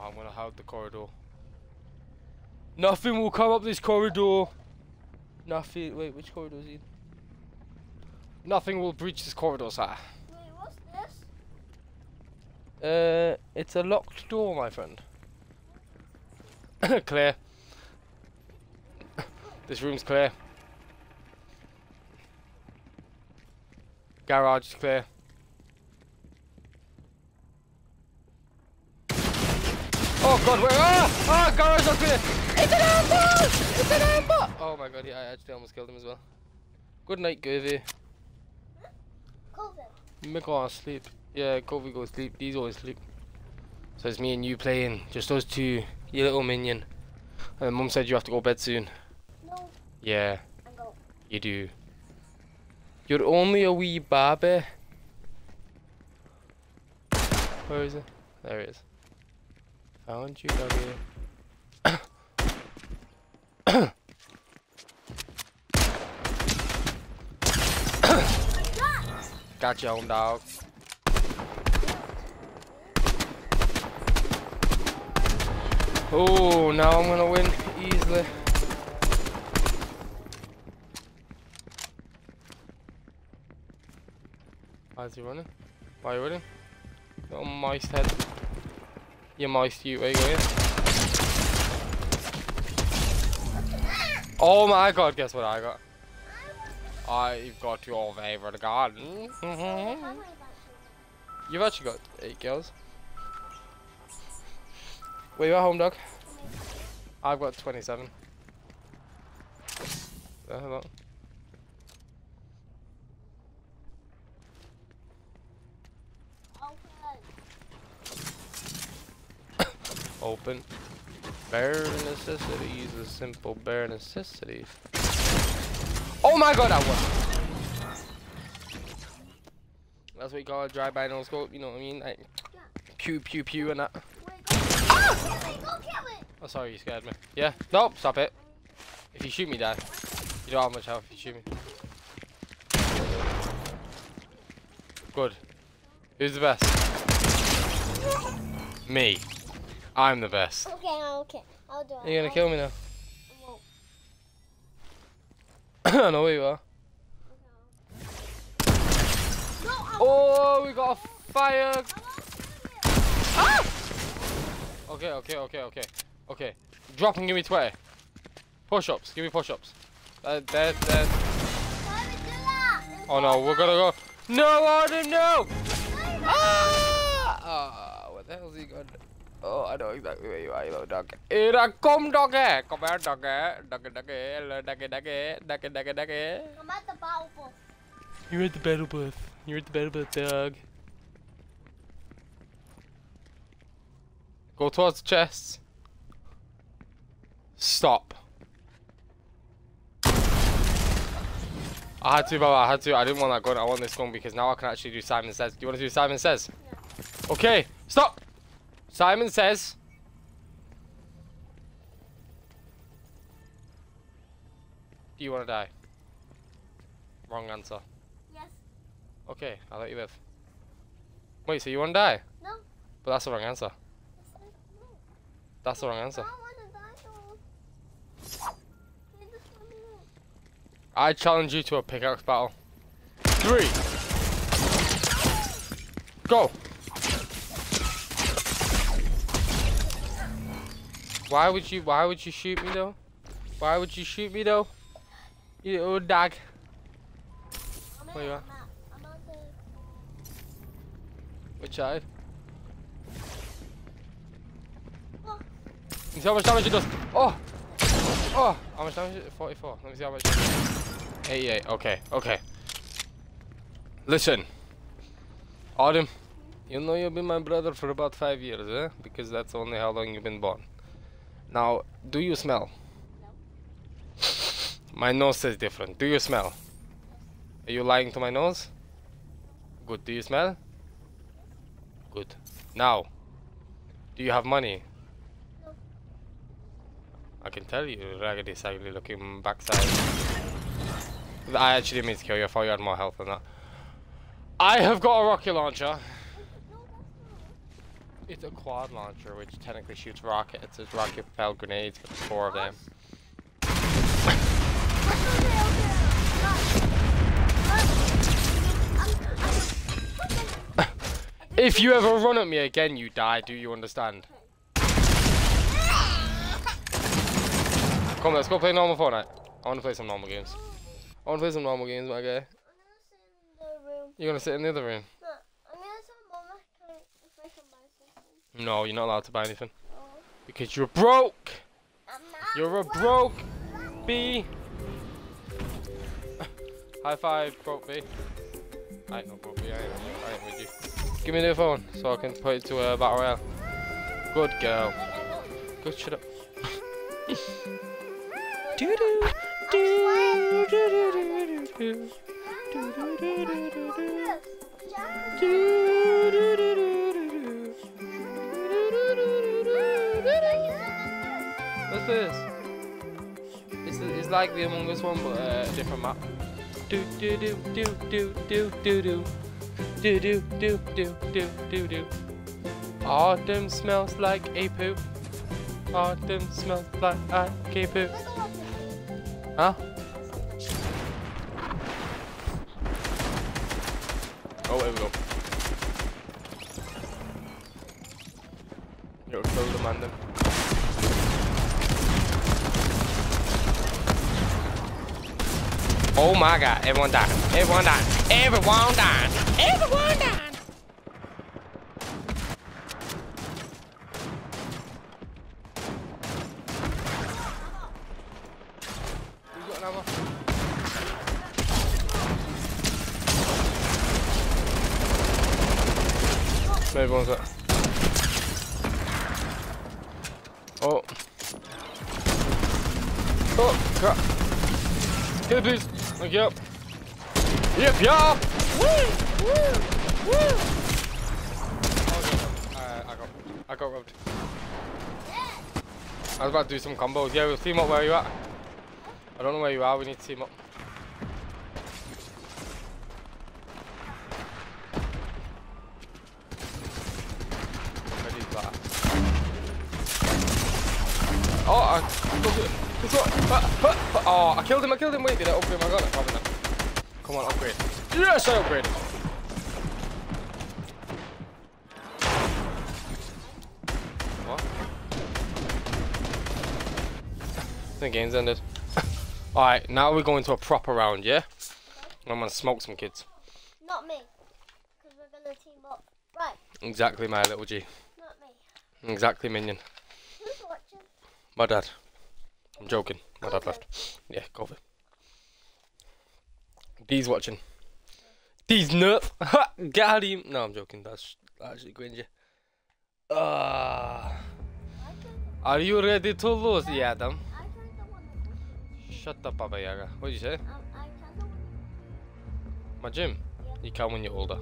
I'm gonna hide the corridor. Nothing will come up this corridor. Nothing. Wait, which corridor is he? in? Nothing will breach this corridor, sir. Wait, what's this? Uh, it's a locked door, my friend. clear. this room's clear. Garage is clear. Oh God, where? Ah! Ah! Garage up here! It's an ambush! It's an ambush! Oh my god, yeah, I actually almost killed him as well. Good night, Goofy. COVID. Make all sleep. Yeah, Kobe go sleep. These always sleep. So it's me and you playing. Just those two. You little minion. And mum said you have to go to bed soon. No, Yeah, I go. you do. You're only a wee baby. Where is it? There it is. Found you, doggy. Got your own dog. Oh, now I'm gonna win easily. Why is he running? Why are you running? Little moist head. You moist you, where you going? Oh my god, guess what I got? I've got your favorite garden. You've actually got eight girls. Where you at home, dog? I've got 27. Uh, hold on. Okay. Open. Bare necessities, a simple bare necessities. Oh my god, I won! That's what you call a drive-by no scope, you know what I mean? Like, pew pew pew and that. Wait, go kill it. Go kill it. Oh, sorry, you scared me. Yeah, nope, stop it. If you shoot me, die. You don't have much health if you shoot me. Good. Who's the best? Me. I'm the best. Okay, okay. I'll do it. You're gonna I'll- kill me now. I won't. I know where you are. No, Oh, we got a fire. Ah! Okay, okay, okay, okay. Okay. Drop and give me 20. Push ups. Give me push ups. That, that, that. Why would you do that? Oh no, we're gonna go. No, Arden, no! Ah! Ah, what the hell's he got? Oh, I know exactly where you are, you little dog. Here I come, doggy! Come here, doggy. Doggy, doggy. Hello, doggy, doggy. Doggy, doggy, doggy. I'm at the battle bus. You're at the battle bus. You're at the battle bus, dog. Go towards the chests. Stop. I had to, Baba. I had to. I didn't want that gun. I want this gun because now I can actually do Simon Says. Do you want to do Simon Says? Okay. Stop. Simon Says. Do you want to die? Wrong answer. Yes. Okay, I'll let you live. Wait, so you want to die? No. But that's the wrong answer. Yes, That's the wrong answer. I don't want to die though. Can you just let me know? I challenge you to a pickaxe battle. Three. Go. Why would you? Why would you shoot me though? Why would you shoot me though? You dag. I'm Where you at. Which side? Oh. You see how much damage it does? Oh! Oh! How much damage is it? 44. Let me see how much. 88. Okay, okay. Listen. Adam, you know you've been my brother for about five years, eh? Because that's only how long you've been born. Now, do you smell? My nose says different. Do you smell? Are you lying to my nose? Good. Do you smell? Good. Now, do you have money? No. I can tell you, raggedy, saggy looking backside. I actually mean to kill you, I thought you had more health than that. I have got a rocket launcher. It's a quad launcher, which technically shoots rockets. It's rocket propelled grenades, but there's four of them. If you ever run at me again, you die. Do you understand? Come, let's go play normal Fortnite. I want to play some normal games. I want to play some normal games, my guy. You're gonna sit in the other room? No, you're not allowed to buy anything. Because you're broke. You're a broke B. High five, broke B. I ain't no broke B. I ain't, I ain't with you. Give me the phone so I can put it to a battle royale. Good girl. Good shut up. do do do do do do do do do do do do do this? It's, it's like the Among Us one, but uh, a different map. Do do do do do do do do do do do do do do do. Autumn smells like a poop. Autumn smells like a poop. Huh? Oh, here we go. You'll kill the man. Oh my god, everyone died. Everyone died. Everyone died. Everyone died. Maybe that. Oh. Oh, crap. Kill please. Thank you. Yep, yeah. Woo, woo, woo. I got, I got robbed. I was about to do some combos. Yeah, we'll team up where you at. I don't know where you are. We need to team up. Oh, I, Oh, I killed him. I killed him. Wait, did I upgrade my gun? Come on, upgrade. Yes, I upgraded. What? the game's ended. Alright, now we're going to a proper round, yeah? I'm gonna smoke some kids. Not me. Because we're going to team up. Right. Exactly, my little G. Not me. Exactly, minion. Who's watching? My dad. I'm joking. My dad left. Yeah, go it. D's watching. D's. Ha! Got him. No, I'm joking. That's actually cringy. Ah. I are you ready to lose, yeah, Adam? I. Shut up, Baba Yaga. What did you say? I My gym? You can when you're older.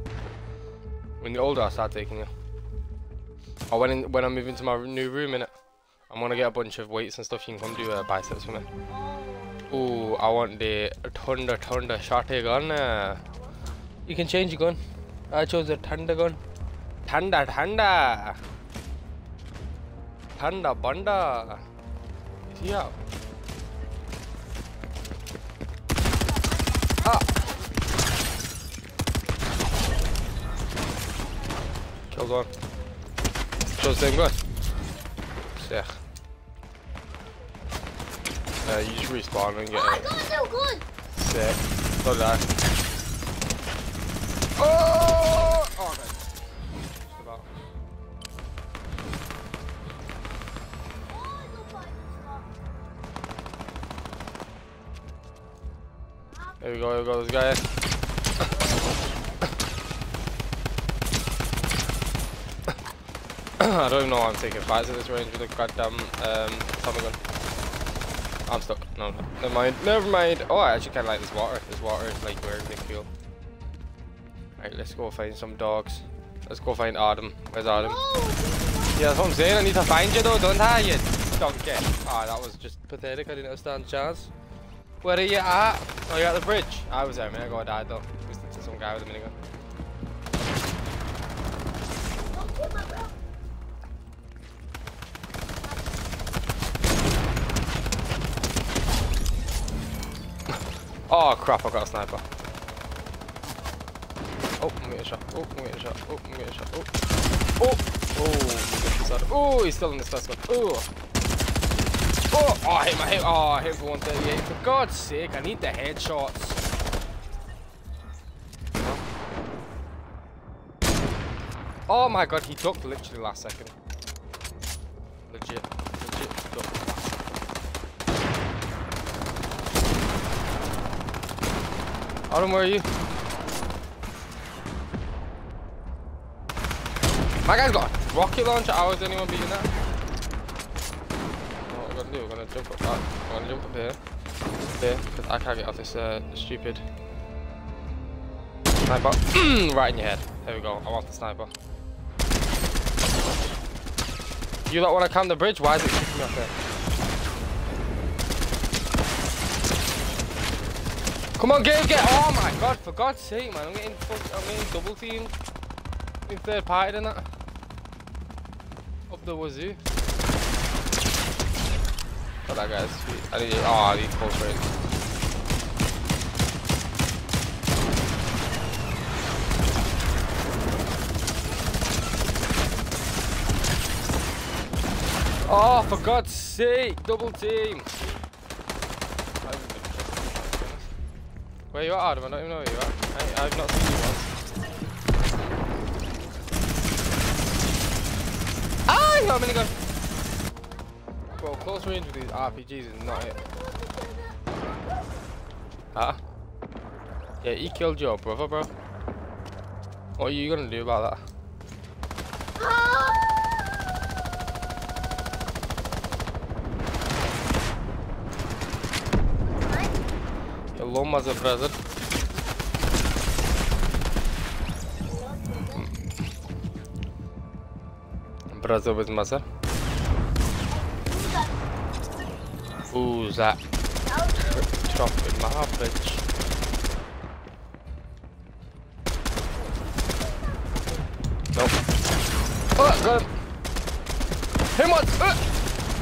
When you're older, I'll start taking you. Or when, in, when I move into my new room, innit? I'm gonna get a bunch of weights and stuff. You can come do uh, biceps for me. Oh. Ooh, I want the Thunder Thunder shotty gun. Uh, you can change your gun. I chose the Thunder gun. Thunder Thunder. Thunder Bunda. Is he? Ah! Killed one. Chose the same gun. Sick. Uh, you just respawn and get Oh, I it. got a new gun. Sick. So did I. Oh! Oh, okay. Just about. Oh, I got five stop. Here we go, here we go, this guy. I don't even know why I'm taking fights at this range with a goddamn um, Tommy gun. I'm stuck. No, no. Never mind. Never mind. Oh, I actually kind of like this water. This water is like weirdly cool. Alright, let's go find some dogs. Let's go find Adam. Where's Adam? Oh, Yeah, that's what I'm saying. I need to find you though, don't I, you donkey? Ah, that was just pathetic. I didn't understand a chance. Where are you at? Oh, you're at the bridge. I was there a minute ago. I died though. To some guy with a minigun. Oh crap! I got a sniper. Oh, I'm getting shot. Oh, I'm getting shot. Oh, I'm getting shot. Oh, oh, oh! Oh, he's still in this first one. Oh. Oh, oh, I hit my hit. Oh, I hit for 138. For God's sake, I need the headshots. Oh my god, he ducked literally last second. Legit. Adam, where are you? My guy's got a rocket launcher. How is anyone beating that? What we're gonna do? We're gonna jump up that. We're gonna jump up here. Here, because I can't get off this uh, stupid sniper. right in your head. There we go. I want the sniper. You don't want to climb the bridge? Why is it kicking me off there? Come on, Gabe, get! Oh my god, for God's sake, man. I'm getting, fuck, I'm getting double teamed. In third party, and that. Up the wazoo. Oh, that guy's sweet. I need, oh, I need close range. Oh, for God's sake, double team. Where you at, Adam? I don't even know where you are. I, I've not seen you once. Ah, you got a minigun. Bro, close range with these RPGs is not it. Ah. Yeah, he killed your brother, bro. What are you gonna do about that? Hello, mother brother. Brother with mother. Who's that? Chopping my bitch. Nope. Oh, got him. Him on. Uh,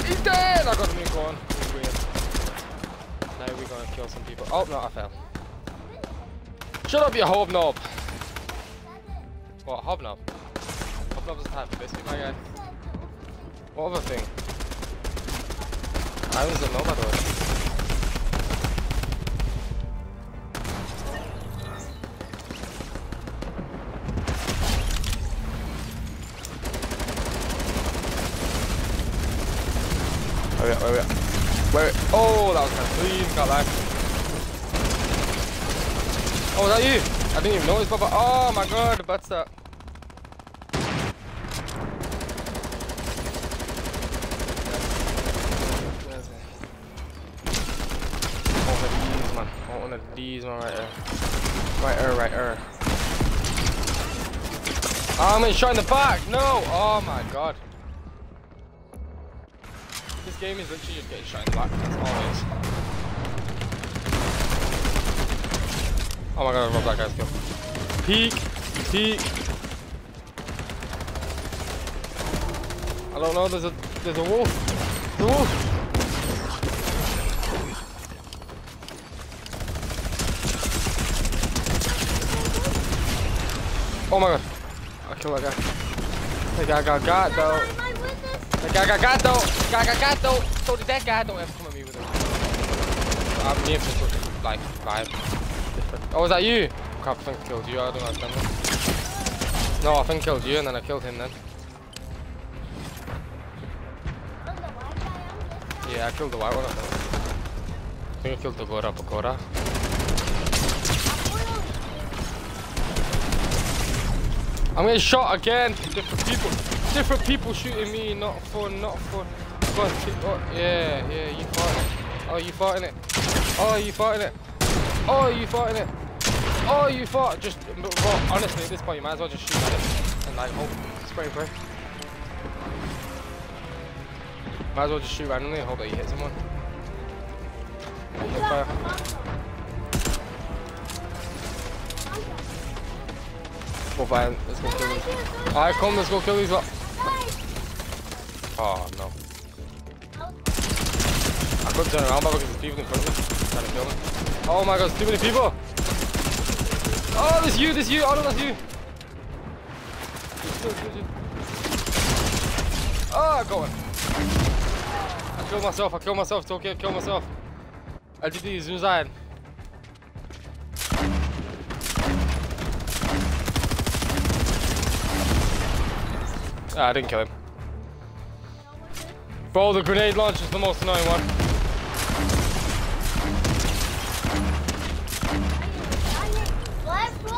he's dead. I got him in going. Weird. Now we're gonna kill some people. Oh no, I fell. Shut up, you hobnob. What hobnob? Hobnob's a type my guy. What other thing? I was a know I didn't even notice, Papa. Oh my god, the one of these, man. Oh, one of these, man, right there. Right there, right there. Oh, ah, I'm getting shot in the back. No. Oh my god. This game is literally just getting shot in the back. That's all it is. Oh my god, I love that guy's kill. Peek, peek. I don't know. There's a there's a wolf. There's a wolf. Oh my god. I killed that guy. That guy got got though. I? That guy got got though. Guy got got though. So did that guy. Don't ever come at me with him. I'm near for like five. Oh, was that you? Crap, I think I killed you. I don't understand. No, I think I killed you and then I killed him then. Yeah, I killed the white one. I think. I think I killed the Gora Pakora. I'm getting shot again. Different people. Different people shooting me. Not fun. Not. Fun. Oh, yeah, yeah. You fighting it. Oh, you fighting it. Oh, you fighting it. Oh, you fighting it. Oh, you fought. Just, well, honestly, at this point, you might as well just shoot at it and like hope, spray and pray. Might as well just shoot randomly and hope that you hit someone. Open fire. Go fire. Let's go kill these. Alright, come. Let's go kill these. Oh no. I couldn't turn around, but because there's people in front of me trying to kill me. Oh my god, there's too many people. Oh, there's you, there's you. Oh no, that's you. There's two, there's you. Oh, go on. I killed myself, I killed myself, okay, I killed myself. LGD, zoom side. Ah, I didn't kill him. Bro, the grenade launch is the most annoying one.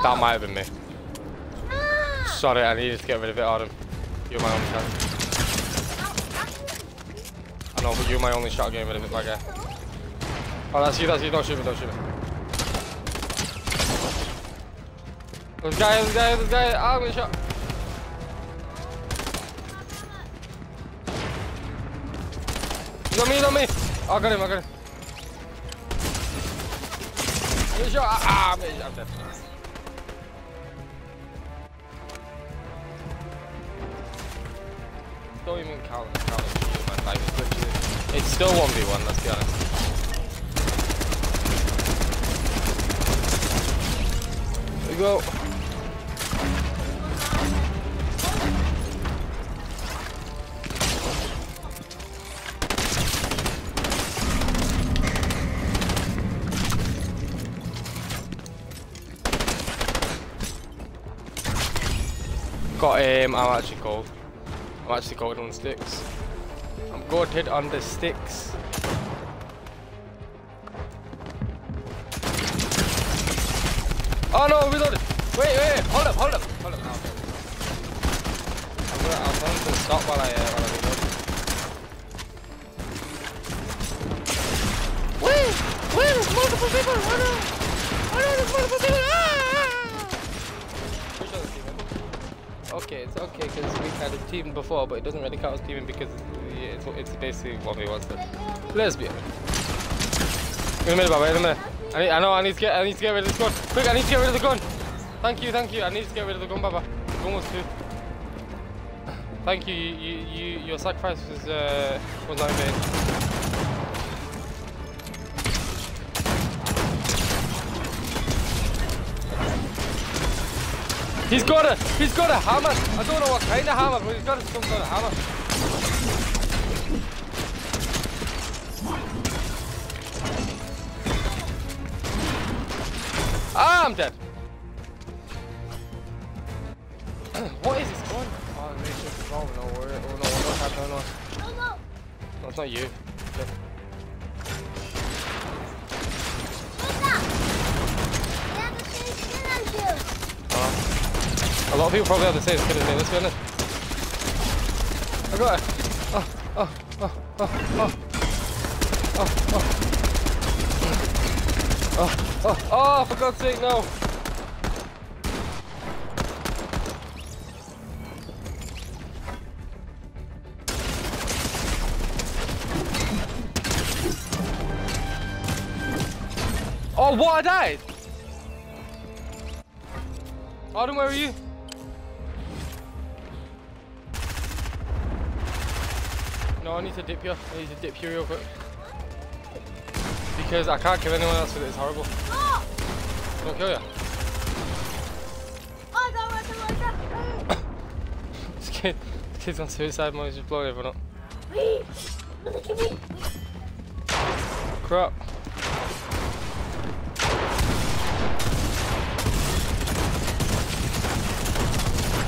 That might have been me. Ah! Sorry, I needed to get rid of it, Adam. You're my only chance. I know, but you're my only shot getting rid of it, my guy. Oh, that's you, that's you. Don't shoot me, don't shoot me. There's a guy, there's a guy, there's a guy. Ah, I'm getting shot. He's on me, he's on me. Oh, I got him, I got him. I'm getting shot. Ah, ah, I'm dead. Still 1v1, let's be honest. There we go. Got him. I'm actually cold. I'm actually gold on sticks. I'm goated on the sticks. Oh no, reloaded. Wait, wait, wait, hold up, hold up, hold up. Oh, okay. I'm gonna, I'm going to stop while I, uh, while I reload. Wait, wait, there's multiple people. Oh no, oh no, there's multiple people. Ah! There's people. Okay, it's okay because we had a team before, but it doesn't really count as teaming because it's, basically what we want to. Let's be honest. In a minute, Baba, in a minute. I, need, I know I need to get I need to get rid of this gun. Quick, I need to get rid of the gun. Thank you, thank you. I need to get rid of the gun, Baba. The gun was too. Thank you. You, you, you your sacrifice was uh, was not in. He's got a he's got a hammer. I don't know what kind of hammer, but he's got some sort of hammer. Ah, I'm dead. what is this gun? Oh, maybe it's just wrong. No, where, oh no, what's happening? No, No, no. no, it's not you. Okay. What's that? They have the same skin as you. Uh, a lot of people probably have the same skin as me. Let's be honest. I got it. Oh, oh, oh, oh, oh, oh, for God's sake, no! Oh, what? I died! Autumn, where are you? No, I need to dip you. I need to dip you real quick. Because I can't kill anyone else with it, it's horrible. Oh! Don't kill you. Oh, no, no, no. This kid, this kid's on suicide mode, he's just blowing everyone up. Wait. Look at me. Crap.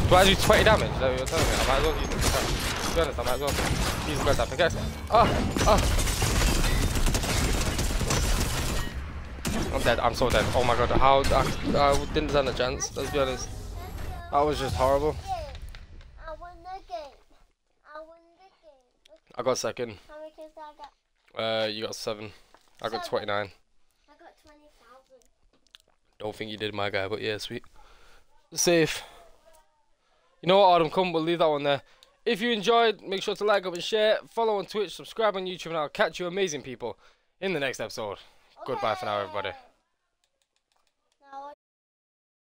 Do I do 20 damage? Is that what you're telling me? I might as well use the pickaxe. To be I might as well use better pickaxe. Oh, oh. I'm dead, I'm so dead. Oh my god, how, I, I didn't stand a chance, let's be honest. That was just horrible. I won the game. I won the game. I got second. how many kills I got. Uh, you got seven. I got 29. I got 20,000. Don't think you did, my guy, but yeah, sweet. Safe. You know what, Adam? Come, we'll leave that one there. If you enjoyed, make sure to like, up, and share. Follow on Twitch, subscribe on YouTube, and I'll catch you amazing people in the next episode. Goodbye for now, everybody.